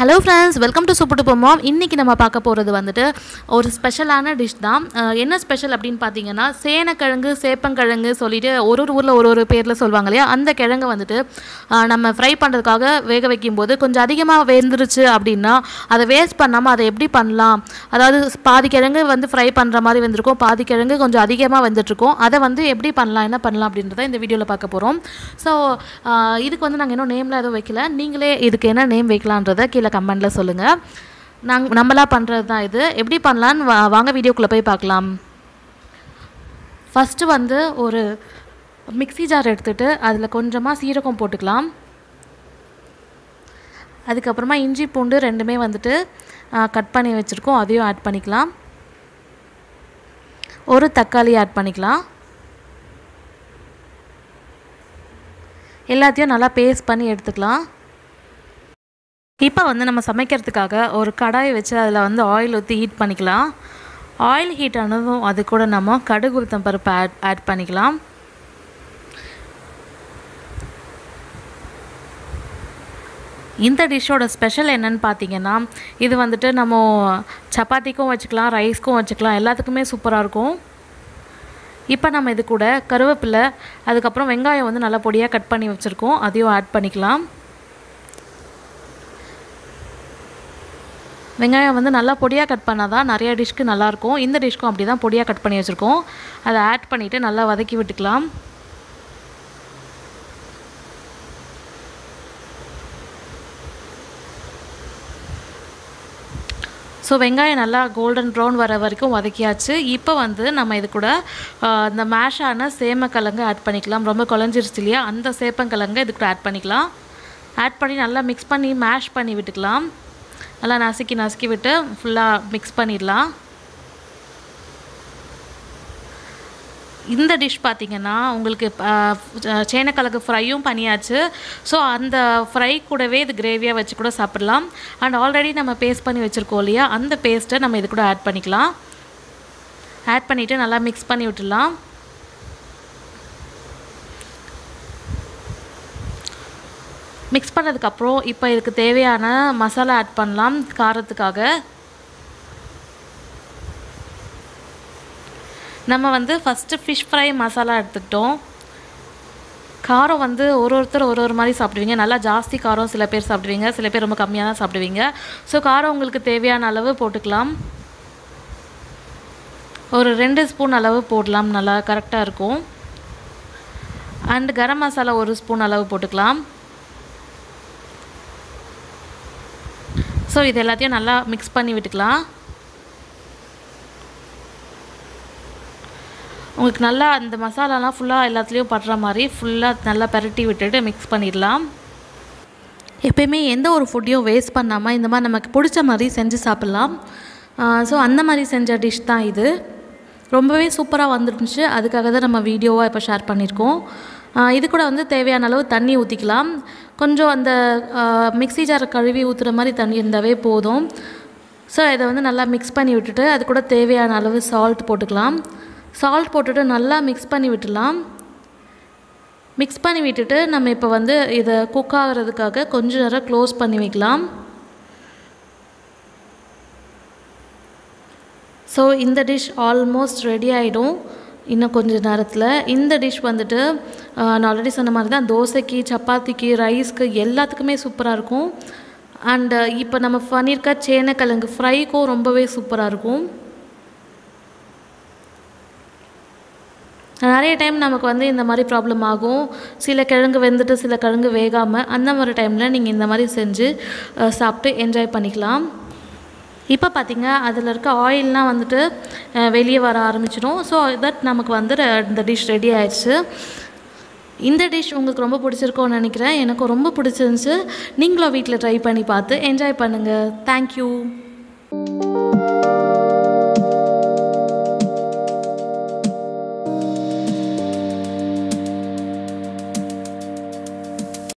Hello friends welcome to super duper mom இன்றைக்கி நம்ம பார்க்க போகிறது வந்துட்டு ஒரு ஸ்பெஷலான டிஷ் தான். என்ன ஸ்பெஷல் அப்படின்னு பார்த்தீங்கன்னா சேனக்கிழங்கு சேப்பங்கிழங்கு சொல்லிட்டு ஒரு ஒரு ஊரில் ஒரு ஒரு பேரில் சொல்லுவாங்க இல்லையா? அந்த கிழங்கு வந்துட்டு நம்ம ஃப்ரை பண்ணுறதுக்காக வேக வைக்கும்போது கொஞ்சம் அதிகமாக வெந்துருச்சு அப்படின்னா அதை வேஸ்ட் பண்ணாமல் அதை எப்படி பண்ணலாம்? அதாவது பாதி கிழங்கு வந்து ஃப்ரை பண்ணுற மாதிரி வந்திருக்கும் பாதி கிழங்கு கொஞ்சம் அதிகமாக வந்துட்டுருக்கும் அதை வந்து எப்படி பண்ணலாம் என்ன பண்ணலாம் அப்படின்றத இந்த வீடியோவில் பார்க்க போகிறோம் ஸோ இதுக்கு வந்து நாங்கள் இன்னும் நேம்லாம் எதுவும் வைக்கல. நீங்களே இதுக்கு என்ன நேம் வைக்கலான்றதை கீழே கமெண்ட்டில் சொல்லுங்கள் நாங்கள் நம்மளா பண்ணுறது தான் இது. எப்படி பண்ணலான்னு வா வாங்க வீடியோக்குள்ளே போய் பார்க்கலாம். ஃபஸ்ட்டு வந்து ஒரு மிக்ஸி ஜார் எடுத்துகிட்டு அதில் கொஞ்சமாக சீரகம் போட்டுக்கலாம். அதுக்கப்புறமா இஞ்சி பூண்டு ரெண்டுமே வந்துட்டு கட் பண்ணி வச்சுருக்கோம். அதையும் ஆட் பண்ணிக்கலாம். ஒரு தக்காளி ஆட் பண்ணிக்கலாம். எல்லாத்தையும் நல்லா பேஸ்ட் பண்ணி எடுத்துக்கலாம். இப்போ வந்து நம்ம சமைக்கிறதுக்காக ஒரு கடாயை வச்சு அதில் வந்து ஆயில் ஊற்றி ஹீட் பண்ணிக்கலாம். ஆயில் ஹீட் ஆனதும் அது கூட நம்ம கடுகு உளுத்தம் பருப்பு ஆட் ஆட் பண்ணிக்கலாம். இந்த டிஷ்ஷோட ஸ்பெஷல் என்னன்னு பார்த்தீங்கன்னா இது வந்துட்டு நம்ம சப்பாத்திக்கும் வச்சுக்கலாம் ரைஸ்க்கும் வச்சுக்கலாம் எல்லாத்துக்குமே சூப்பராக இருக்கும். இப்போ நம்ம இது கூட கருவேப்பிலை அதுக்கப்புறம் வெங்காயம் வந்து நல்லா பொடியாக கட் பண்ணி வச்சுருக்கோம் அதையும் ஆட் பண்ணிக்கலாம். வெங்காயம் வந்து நல்லா பொடியாக கட் பண்ணால் தான் நிறையா டிஷ்க்கு நல்லாயிருக்கும். இந்த டிஷ்க்கும் அப்படி தான் பொடியாக கட் பண்ணி வச்சுருக்கோம். அதை ஆட் பண்ணிவிட்டு நல்லா வதக்கி விட்டுக்கலாம். ஸோ வெங்காயம் நல்லா கோல்டன் ப்ரௌன் வர வரைக்கும் வதக்கியாச்சு. இப்போ வந்து நம்ம இது கூட இந்த மேஷான சேமக்கிழங்கு ஆட் பண்ணிக்கலாம். ரொம்ப குழஞ்சிருச்சு இல்லையா? அந்த சேப்பங்கிழங்கு இது கூட ஆட் பண்ணிக்கலாம். ஆட் பண்ணி நல்லா மிக்ஸ் பண்ணி மேஷ் பண்ணி விட்டுக்கலாம். நல்லா நசுக்கி நசுக்கி விட்டு ஃபுல்லாக மிக்ஸ் பண்ணிடலாம். இந்த டிஷ் பார்த்திங்கன்னா உங்களுக்கு சேனக்கிழங்கு ஃப்ரையும் பண்ணியாச்சு. ஸோ அந்த ஃப்ரை கூடவே இது கிரேவியாக வச்சு கூட சாப்பிடலாம். அண்ட் ஆல்ரெடி நம்ம பேஸ்ட் பண்ணி வச்சுருக்கோம் இல்லையா? அந்த பேஸ்ட்டை நம்ம இது கூட ஆட் பண்ணிக்கலாம். ஆட் பண்ணிவிட்டு நல்லா மிக்ஸ் பண்ணி விட்டுடலாம். மிக்ஸ் பண்ணதுக்கப்புறம் இப்போ இதுக்கு தேவையான மசாலா ஆட் பண்ணலாம் காரத்துக்காக. நம்ம வந்து ஃபஸ்ட்டு ஃபிஷ் ஃப்ரை மசாலா எடுத்துக்கிட்டோம். காரம் வந்து ஒரு ஒருத்தர் ஒரு ஒரு மாதிரி சாப்பிடுவீங்க. நல்லா ஜாஸ்தி காரம் சில பேர் சாப்பிடுவீங்க. சில பேர் ரொம்ப கம்மியாக தான் சாப்பிடுவீங்க. ஸோ காரம் உங்களுக்கு தேவையான அளவு போட்டுக்கலாம். ஒரு ரெண்டு ஸ்பூன் அளவு போடலாம். நல்லா கரெக்டாக இருக்கும். அண்ட் கரம் மசாலா ஒரு ஸ்பூன் அளவு போட்டுக்கலாம். ஸோ இது எல்லாத்தையும் நல்லா மிக்ஸ் பண்ணி விட்டுக்கலாம். உங்களுக்கு நல்லா அந்த மசாலாலாம் ஃபுல்லாக எல்லாத்துலேயும் படுற மாதிரி ஃபுல்லாக நல்லா பரட்டி விட்டுட்டு மிக்ஸ் பண்ணிடலாம். எப்பயுமே எந்த ஒரு ஃபுட்டையும் வேஸ்ட் பண்ணாமல் இந்த மாதிரி நமக்கு பிடிச்ச மாதிரி செஞ்சு சாப்பிட்லாம். ஸோ அந்த மாதிரி செஞ்ச டிஷ் தான் இது. ரொம்பவே சூப்பராக வந்துருந்துச்சு. அதுக்காக தான் நம்ம வீடியோவாக இப்போ ஷேர் பண்ணியிருக்கோம். இது கூட வந்து தேவையான அளவு தண்ணி ஊற்றிக்கலாம் கொஞ்சம் அந்த மிக்ஸி ஜாரை கழுவி ஊற்றுற மாதிரி தண்ணி இருந்தாவே போதும். ஸோ இதை வந்து நல்லா மிக்ஸ் பண்ணி விட்டுட்டு அது கூட தேவையான அளவு சால்ட் போட்டுக்கலாம். சால்ட் போட்டுட்டு நல்லா மிக்ஸ் பண்ணி விட்டுடலாம் மிக்ஸ் பண்ணி விட்டுட்டு நம்ம இப்போ வந்து இதை குக் ஆகிறதுக்காக கொஞ்ச நேரம் க்ளோஸ் பண்ணி வைக்கலாம். ஸோ இந்த டிஷ் ஆல்மோஸ்ட் ரெடி ஆகிடும் இன்னும் கொஞ்சம் நேரத்தில் இந்த டிஷ் வந்துட்டு நான் ஆல்ரெடி சொன்ன மாதிரி தான் தோசைக்கு சப்பாத்திக்கு ரைஸ்க்கு எல்லாத்துக்குமே சூப்பராக இருக்கும். அண்டு இப்போ நம்ம பண்ணியிருக்க சேனக்கிழங்கு ஃப்ரைக்கும் ரொம்பவே சூப்பராக இருக்கும். நிறைய டைம் நமக்கு வந்து இந்த மாதிரி ப்ராப்ளம் ஆகும். சில கிழங்கு வெந்துட்டு சில கிழங்கு வேகாமல் அந்த மாதிரி டைமில் நீங்கள் இந்த மாதிரி செஞ்சு சாப்பிட்டு என்ஜாய் பண்ணிக்கலாம். இப்போ பார்த்திங்க அதில் இருக்க ஆயிலெலாம் வந்துட்டு வெளியே வர ஆரம்பிச்சிடும். ஸோ தட் நமக்கு வந்து இந்த டிஷ் ரெடி ஆயிடுச்சு. இந்த டிஷ் உங்களுக்கு ரொம்ப பிடிச்சிருக்கோன்னு நினைக்கிறேன். எனக்கு ரொம்ப பிடிச்சிருந்துச்சு. நீங்களும் வீட்டில் ட்ரை பண்ணி பார்த்து என்ஜாய் பண்ணுங்கள் தேங்க்யூ